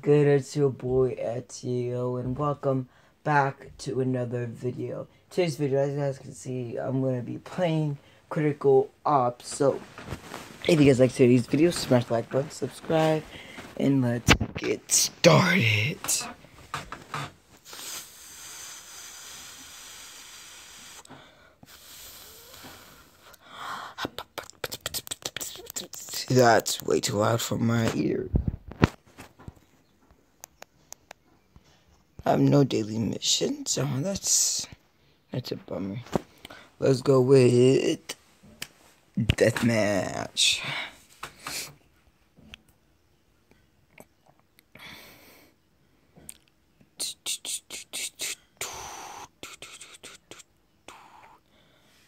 good? It's your boy Etzio, and welcome back to another video. Today's video, as you guys can see, I'm going to be playing Critical Ops. So, if you guys like today's video, smash the like button, subscribe, and let's get started. That's way too loud for my ears. I have no daily mission, so that's that's a bummer. Let's go with deathmatch.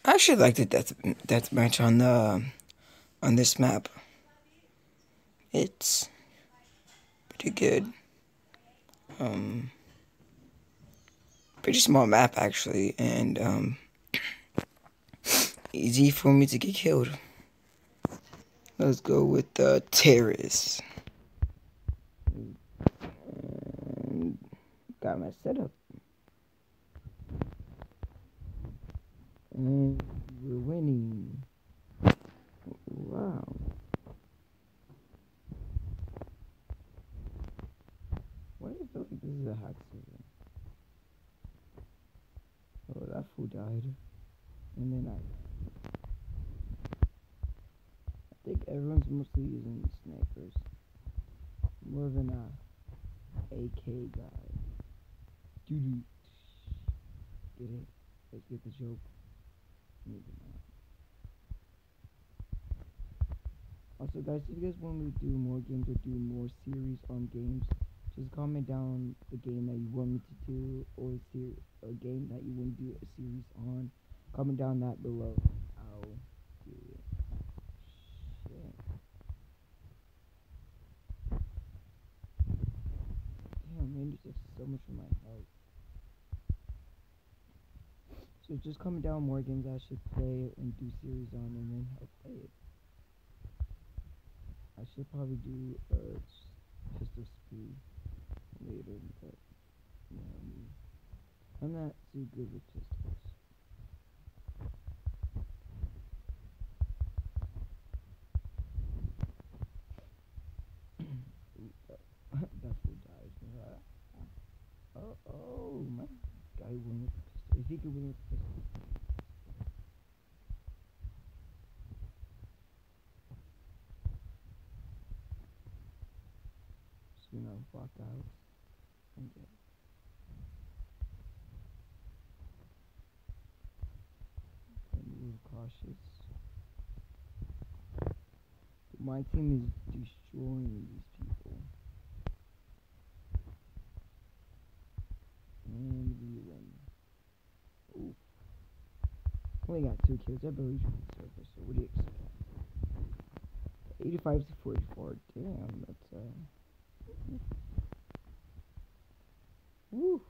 I actually like the death deathmatch on the on this map. It's pretty good. Um pretty small map actually, and um, easy for me to get killed. Let's go with the. And got my setup. And we're winning. Wow. Why do you feel like this is a hack server? Oh, that fool died. And then I. I think everyone's mostly using snipers. More than a AK guy. Doo. Get it? Let's get the joke. Maybe not. Also, guys, if you guys want me to do more games or do more series on games, just comment down the game that you want me to do or a, a game that you want to do a series on. Comment down that below. I'll do it. Shit. Damn, man, you so much for my health. So just comment down more games I should play and do series on, and then I'll play it. I should probably do uh, a pistol speed later, but you know, I mean, I'm not too good with pistols. that fool died. Oh, oh, my guy won with the pistol. If he could win with the pistol. Know, walk out. Okay. move cautious. My team is destroying these people. And we win. Oof. Only got two kills. I believe the surface, so what do you expect? 85 to 44. Damn, that's uh Woo!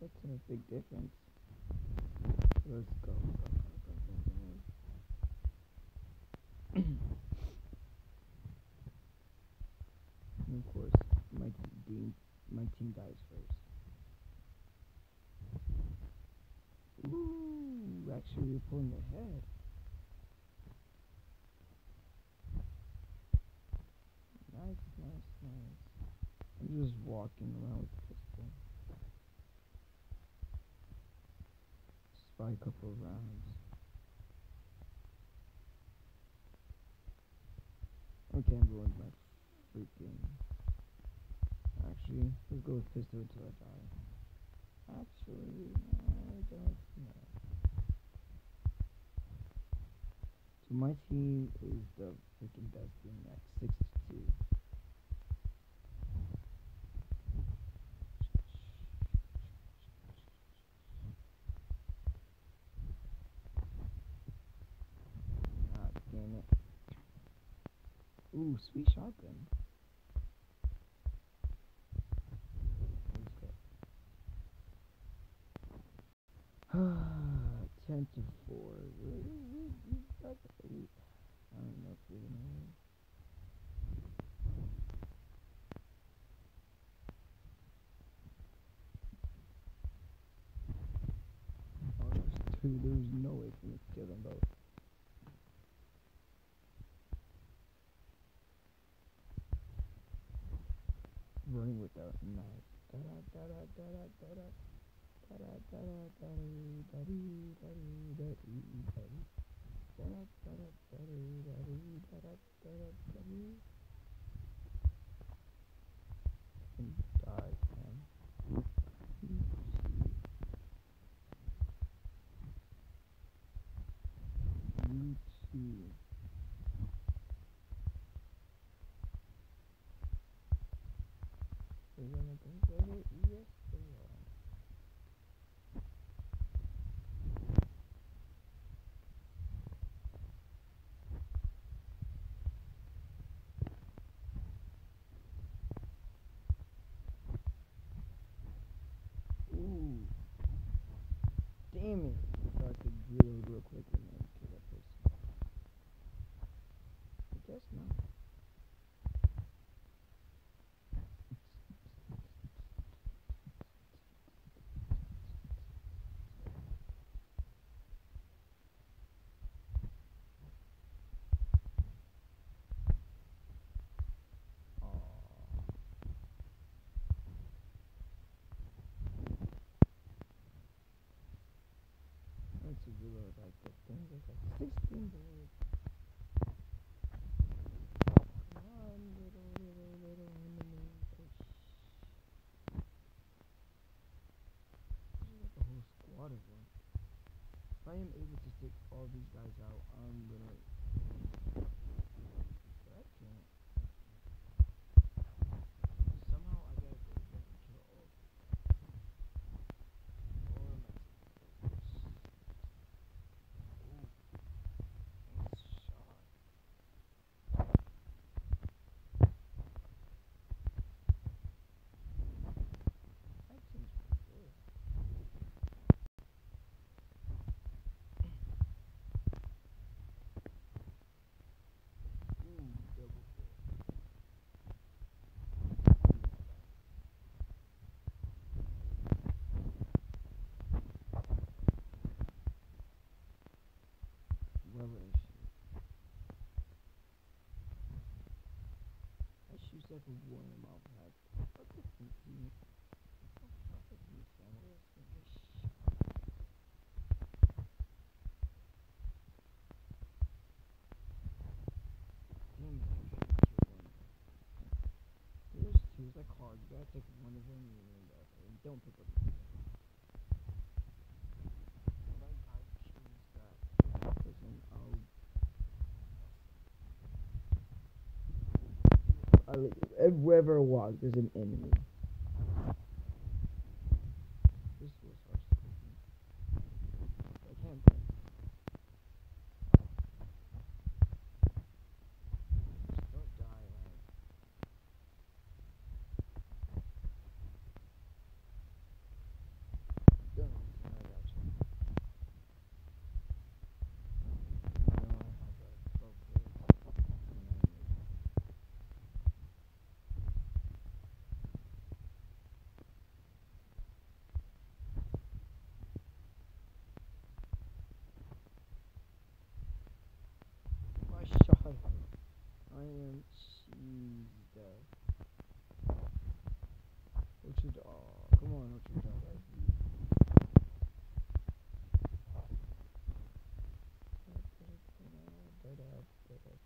That's a big difference. Let's go. go, go, go and of course, my team, my team dies first. Ooh, actually, you're pulling ahead. I'm just walking around with pistol. by a couple of rounds. Okay, I'm going my freaking. Actually, let's go with pistol until I die. Actually, I don't know. So my team is the freaking best team at 62. Ooh, sweet shotgun. Ten to four. I don't know if we're gonna win. Oh, there's two. There's no way for me to kill them both. Running without a knife. See. You too. They're gonna consider it? Yes, they are. Ooh. Damn it. I thought I could reload real quick and then kill that person. I guess not. Aw. Let's reload like the thing. Like 16 bullets. Come on, little, little, little like a whole squad of. If I am able to take all these guys out, I'm gonna. But I can't. Somehow I gotta go back and kill all of them. Or am I taking Ooh. Nice shot. That seems pretty good. Ooh, double kill. Rubbish. I shoot like a warning mouth hat. What the fuck do you what the fuck do you sound like this nigga shot? Damn it, I gotta kill one. There's two, like hard. You gotta take one of them and. And don't pick up the other. If I die, choose that person, I'll Wherever I walk, there's an enemy. This was harsh cooking. I can't think. Just don't die, lad. Done. I got you. Now I have a 12 kills. and nine kills. My shot. I am you do? Oh, come on, what you dog? Die, die, die.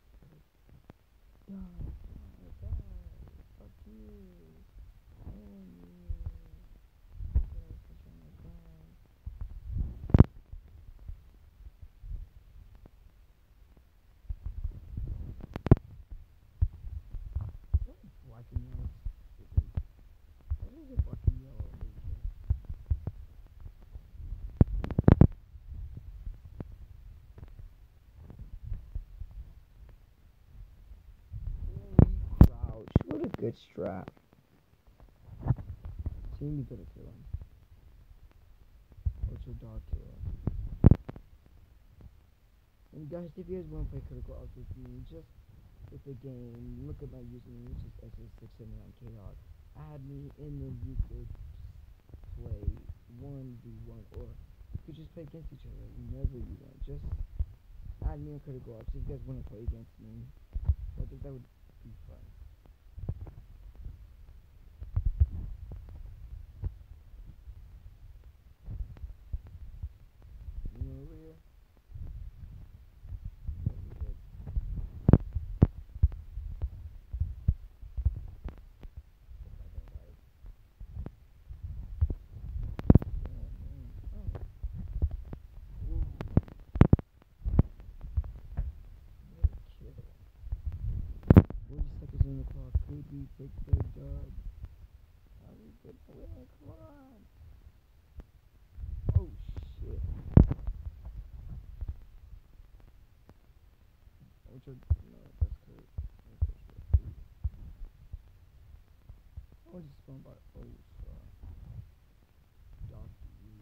Fuck you. I want you. Yes, I wanna die. What black and yellow isn't? What is a black and yellow laser? Holy crouch. Good strap. You gotta kill him. What's your dog kill? And guys, if you guys want to play Critical Ops with me, just with the game, look at my username, which is SS679KDog. Add me, and then you could play 1v1 or you could just play against each other whenever you want. Just add me on Critical Ops if you guys want to play against me. I think that would be fun. You know, over here. Yeah, we did. Hope I don't die. Oh, man. Oh. Ooh. Another kill. 40 seconds on the clock. Could we take the dub? Are we good to? Come on. Oh, shit. No, that's good. Good. Oh, just spawned by, oh, sorry. Doctor Wu.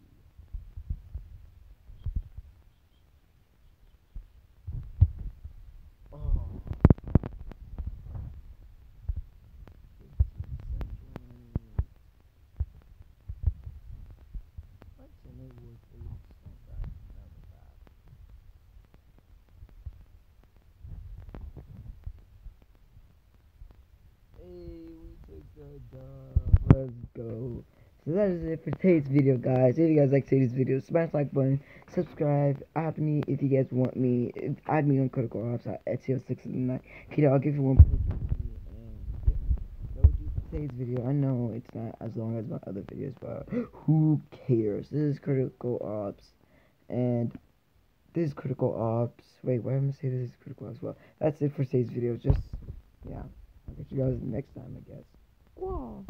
Oh. 50 seconds. What's in it worth it? It's not bad. Never bad. Hey, we took the dub. Let's go. So that is it for today's video, guys. If you guys like today's video, smash like button, subscribe, add me if you guys want me. If- Add me on Critical Ops at Ezio609. Okay, I'll give you one. That today's video. I know it's not as long as my other videos, but who cares? This is Critical Ops, and this is Critical Ops. Wait, why am I saying this is Critical Ops? Well, that's it for today's video. Just yeah, I'll catch you guys next time, I guess. 哇